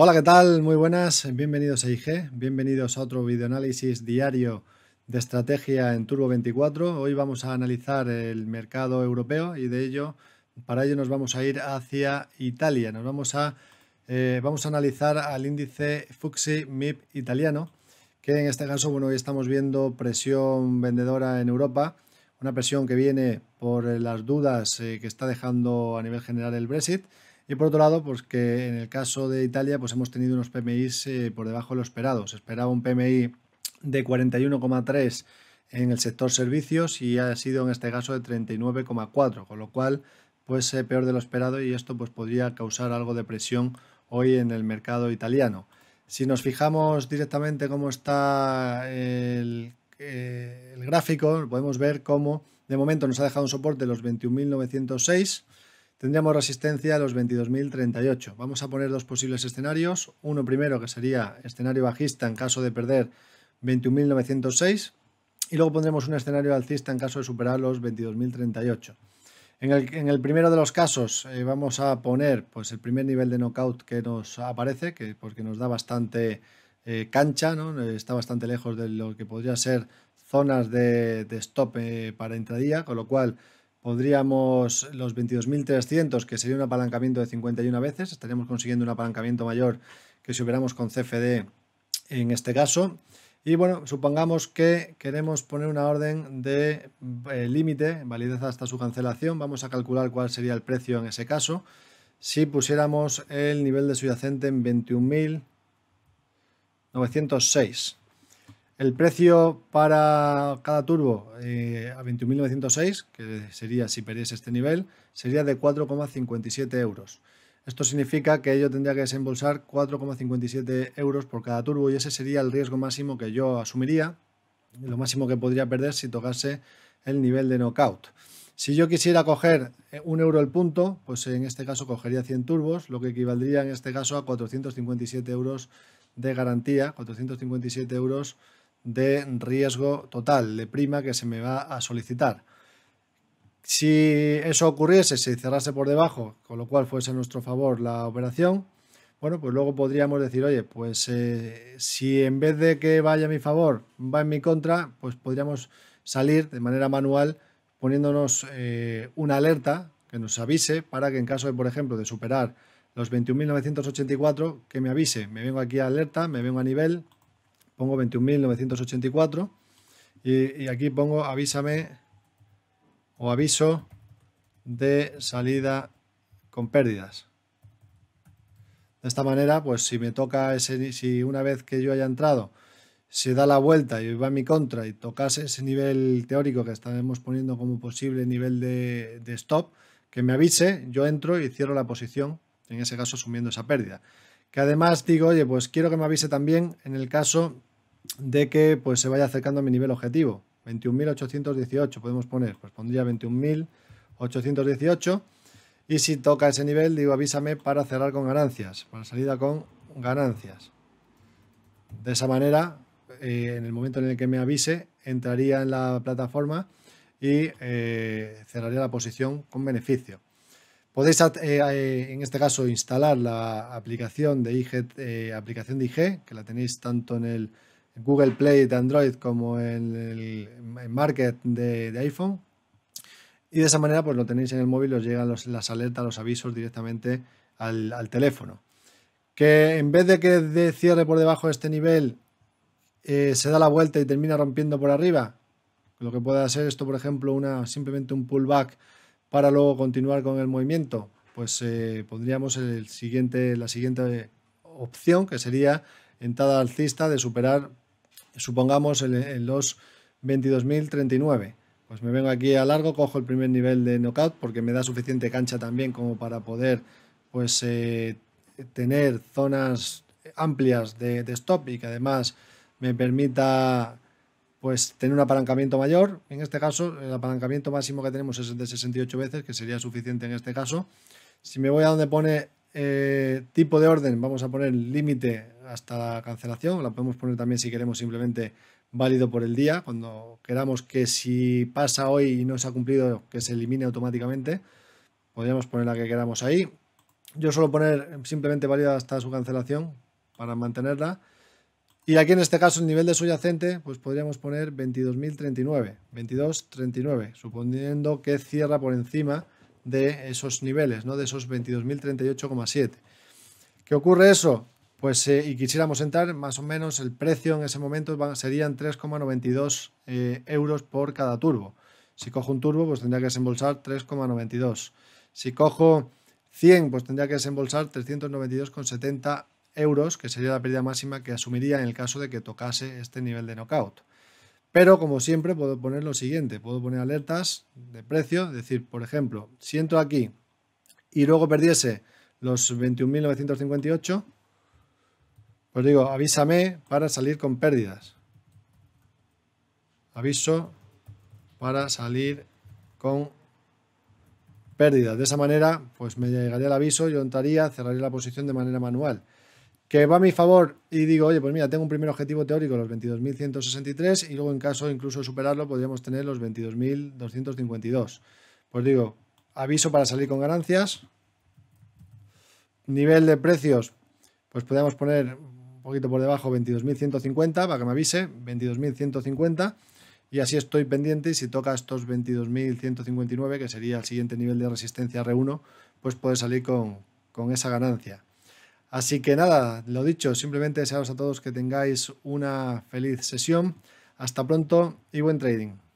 Hola, ¿qué tal? Muy buenas, bienvenidos a IG, bienvenidos a otro videoanálisis diario de estrategia en Turbo 24. Hoy vamos a analizar el mercado europeo y de ello, para ello nos vamos a ir hacia Italia. Nos vamos a, eh, vamos a analizar al índice FUXI MIP italiano, que en este caso, bueno, hoy estamos viendo presión vendedora en Europa, una presión que viene por las dudas eh, que está dejando a nivel general el Brexit y por otro lado, pues que en el caso de Italia, pues hemos tenido unos PMIs eh, por debajo de lo esperado. Se esperaba un PMI de 41,3 en el sector servicios y ha sido en este caso de 39,4, con lo cual pues eh, peor de lo esperado y esto pues podría causar algo de presión hoy en el mercado italiano. Si nos fijamos directamente cómo está el, eh, el gráfico, podemos ver cómo de momento nos ha dejado un soporte de los 21.906 tendríamos resistencia a los 22.038. Vamos a poner dos posibles escenarios. Uno primero que sería escenario bajista en caso de perder 21.906 y luego pondremos un escenario alcista en caso de superar los 22.038. En el, en el, primero de los casos eh, vamos a poner pues, el primer nivel de knockout que nos aparece, que, porque nos da bastante eh, cancha, ¿no? está bastante lejos de lo que podría ser zonas de, de stop eh, para intradía, con lo cual podríamos los 22.300, que sería un apalancamiento de 51 veces, estaríamos consiguiendo un apalancamiento mayor que si hubiéramos con CFD en este caso. Y bueno, supongamos que queremos poner una orden de eh, límite, validez hasta su cancelación. Vamos a calcular cuál sería el precio en ese caso. Si pusiéramos el nivel de subyacente en 21.906. El precio para cada turbo eh, a 21.906, que sería si perdiese este nivel, sería de 4,57 euros. Esto significa que ello tendría que desembolsar 4,57 euros por cada turbo y ese sería el riesgo máximo que yo asumiría, lo máximo que podría perder si tocase el nivel de knockout. Si yo quisiera coger eh, un euro el punto, pues en este caso cogería 100 turbos, lo que equivaldría en este caso a 457 euros de garantía, 457 euros de riesgo total, de prima que se me va a solicitar. Si eso ocurriese, si cerrase por debajo, con lo cual fuese a nuestro favor la operación, bueno, pues luego podríamos decir, oye, pues eh, si en vez de que vaya a mi favor, va en mi contra, pues podríamos salir de manera manual poniéndonos eh, una alerta que nos avise para que en caso de, por ejemplo, de superar los 21.984, que me avise, me vengo aquí a alerta, me vengo a nivel, pongo 21.984 y, y aquí pongo avísame o aviso de salida con pérdidas. De esta manera, pues si me toca ese, si una vez que yo haya entrado se da la vuelta y va en mi contra y tocase ese nivel teórico que estaremos poniendo como posible nivel de, de stop, que me avise, yo entro y cierro la posición, en ese caso asumiendo esa pérdida. Que además digo, oye, pues quiero que me avise también en el caso de que pues, se vaya acercando a mi nivel objetivo. 21.818 podemos poner, pues pondría 21.818 y si toca ese nivel digo avísame para cerrar con ganancias, para salida con ganancias. De esa manera, eh, en el momento en el que me avise, entraría en la plataforma y eh, cerraría la posición con beneficio. Podéis, eh, en este caso, instalar la aplicación de IG, aplicación de IG, que la tenéis tanto en el Google Play de Android como en el Market de, iPhone. Y de esa manera pues lo tenéis en el móvil, os llegan las alertas, los avisos directamente al, teléfono. Que en vez de que de cierre por debajo de este nivel eh, se da la vuelta y termina rompiendo por arriba, lo que puede ser esto, por ejemplo, una, simplemente un pullback para luego continuar con el movimiento, pues eh, pondríamos el siguiente, la siguiente opción, que sería entrada alcista de superar supongamos en, los 22.039. Pues me vengo aquí a largo, cojo el primer nivel de knockout porque me da suficiente cancha también como para poder pues eh, tener zonas amplias de, stop y que además me permita pues tener un apalancamiento mayor. En este caso, el apalancamiento máximo que tenemos es de 68 veces, que sería suficiente en este caso. Si me voy a donde pone eh, tipo de orden, vamos a poner límite hasta la cancelación, la podemos poner también si queremos simplemente válido por el día, cuando queramos que si pasa hoy y no se ha cumplido, que se elimine automáticamente, podríamos poner la que queramos ahí. Yo suelo poner simplemente válida hasta su cancelación para mantenerla. Y aquí en este caso el nivel de subyacente, pues podríamos poner 22.039, 22.39, suponiendo que cierra por encima de esos niveles, ¿no? de esos 22.038,7. ¿Qué ocurre eso? Pues eh, y quisiéramos entrar, más o menos el precio en ese momento serían 3,92 eh, euros por cada turbo. Si cojo un turbo, pues tendría que desembolsar 3,92. Si cojo 100, pues tendría que desembolsar 392,70 euros, que sería la pérdida máxima que asumiría en el caso de que tocase este nivel de knockout. Pero como siempre puedo poner lo siguiente, puedo poner alertas de precio, es decir, por ejemplo, si entro aquí y luego perdiese los 21.958, pues digo, avísame para salir con pérdidas. Aviso para salir con pérdidas. De esa manera, pues me llegaría el aviso, yo entraría, cerraría la posición de manera manual que va a mi favor y digo, oye, pues mira, tengo un primer objetivo teórico, los 22.163, y luego en caso incluso de superarlo, podríamos tener los 22.252. Pues digo, aviso para salir con ganancias. Nivel de precios, pues podríamos poner un poquito por debajo 22.150 para que me avise, 22.150. Y así estoy pendiente y si toca estos 22.159, que sería el siguiente nivel de resistencia R1, pues puede salir con, con esa ganancia. Así que nada, lo dicho, simplemente desearos a todos que tengáis una feliz sesión. Hasta pronto y buen trading.